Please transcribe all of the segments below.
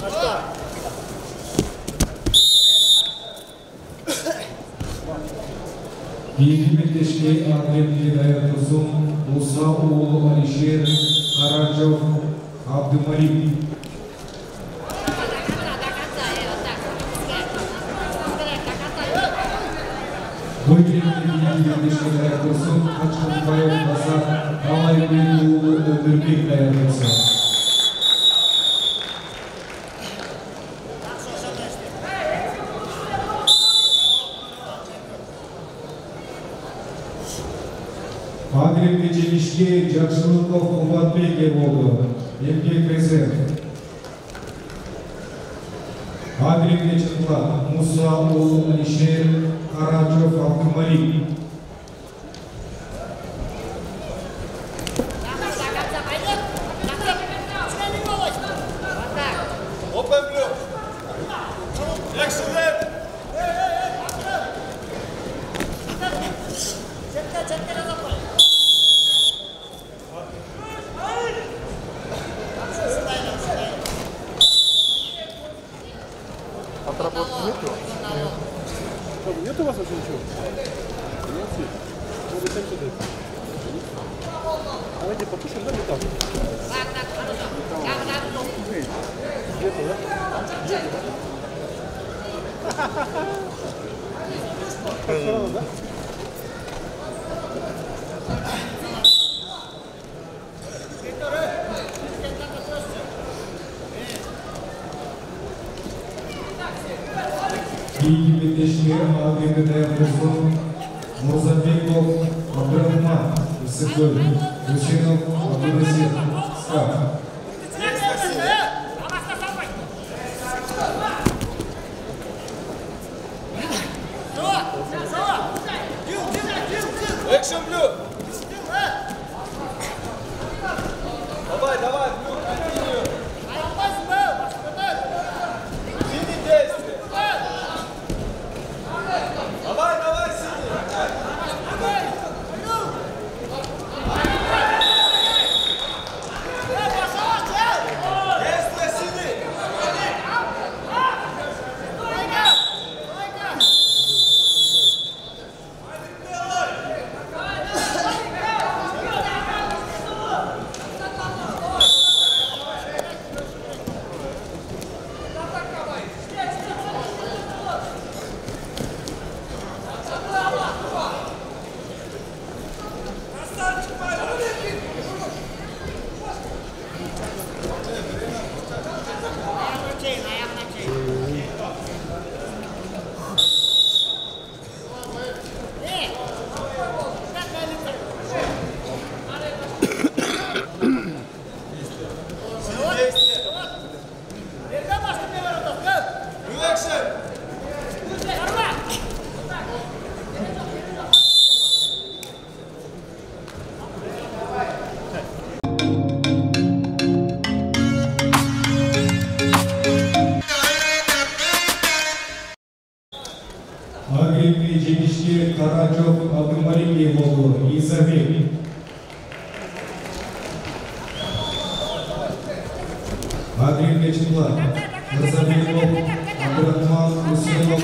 Yeni Birleşke Adem Hidayet Uzun, Musa Oğlu Alişer, Karacov, Abdümalim. Bölgenin Yeni Birleşke Hidayet Uzun, Kaçkın Bayat Nazar, Kalay Beyli Oğlu Ömür Bey Hidayet Uzun. Адилетке жеңишке Жакшылыков Кубатбек ээ болду. Эмгек Алишер Карачев Абдумалик. Отработки нету? Что, нет у вас вообще ничего? Нет? Ну, зачем сюда? Давайте потушим, да, металл? Где-то, да? Где-то, да? Равно, да? еңбектешлері ардагері дайырболсын мырзабеков абдрахман исыкөл гусенов абдурасир скаф Action bleu Агрепке жеңишке Карачев Абдумалик ээ болду. Изабек. Агрепке чыкла Мырзабеков Абдрахман Хусенов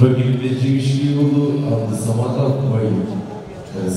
bölgemizde Cimşili yolu adlı Samandan Kumayı. Evet,